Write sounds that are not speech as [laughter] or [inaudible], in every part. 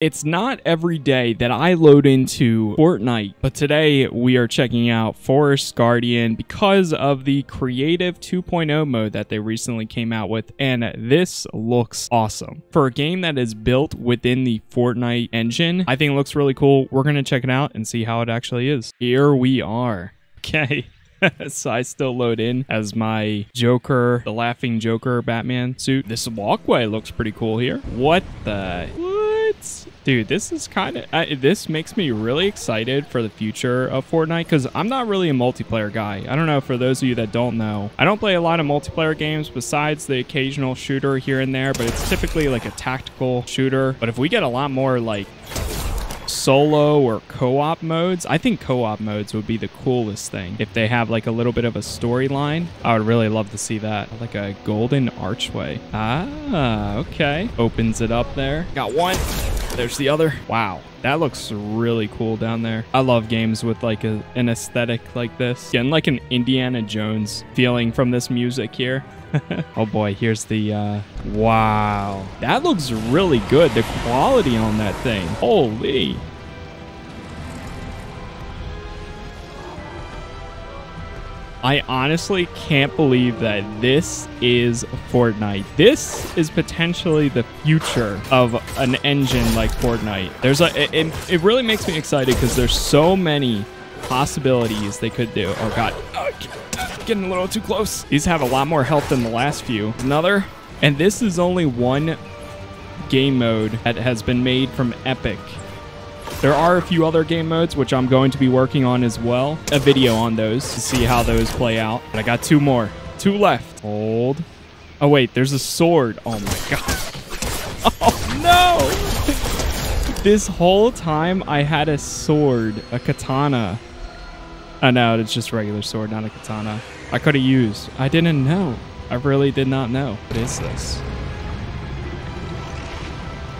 It's not every day that I load into Fortnite, but today we are checking out Forest Guardian because of the Creative 2.0 mode that they recently came out with, and this looks awesome. For a game that is built within the Fortnite engine, I think it looks really cool. We're going to check it out and see how it actually is. Here we are. [laughs] Okay. [laughs] so I still load in as my Joker, the laughing Joker Batman suit. This walkway looks pretty cool here. What the... Dude, this is kind of... This makes me really excited for the future of Fortnite because I'm not really a multiplayer guy. I don't know, for those of you that don't know. I don't play a lot of multiplayer games besides the occasional shooter here and there, but it's typically like a tactical shooter. But if we get a lot more like solo or co-op modes. I think co-op modes would be the coolest thing. If they have like a little bit of a storyline, I would really love to see that. Like a golden archway. Ah, okay. Opens it up there. Got one. There's the other. Wow. That looks really cool down there. I love games with like a, an aesthetic like this. Getting like an Indiana Jones feeling from this music here. [laughs] oh boy, here's the, uh, wow. That looks really good. The quality on that thing. Holy. I honestly can't believe that this is Fortnite. This is potentially the future of an engine like Fortnite. There's a, it, it really makes me excited because there's so many possibilities they could do. Oh god, oh, getting a little too close. These have a lot more health than the last few. Another, and this is only one game mode that has been made from Epic. There are a few other game modes, which I'm going to be working on as well. A video on those to see how those play out. And I got two more. Two left. Hold. Oh, wait. There's a sword. Oh, my God. [laughs] Oh, no. [laughs] this whole time, I had a sword. A katana. Oh, no. It's just a regular sword, not a katana. I could have used. I didn't know. I really did not know. What is this?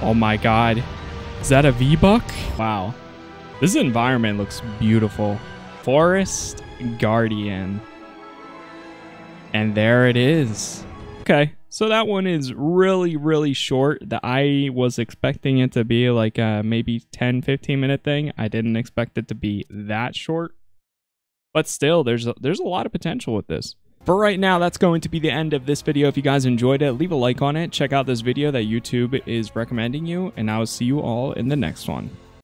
Oh, my God. Is that a V-Buck? Wow. This environment looks beautiful. Forest Guardian. And there it is. Okay, so that one is really, really short. That I was expecting it to be like a maybe 10, 15 minute thing. I didn't expect it to be that short. But still, there's a, there's a lot of potential with this. For right now, that's going to be the end of this video. If you guys enjoyed it, leave a like on it. Check out this video that YouTube is recommending you, and I will see you all in the next one.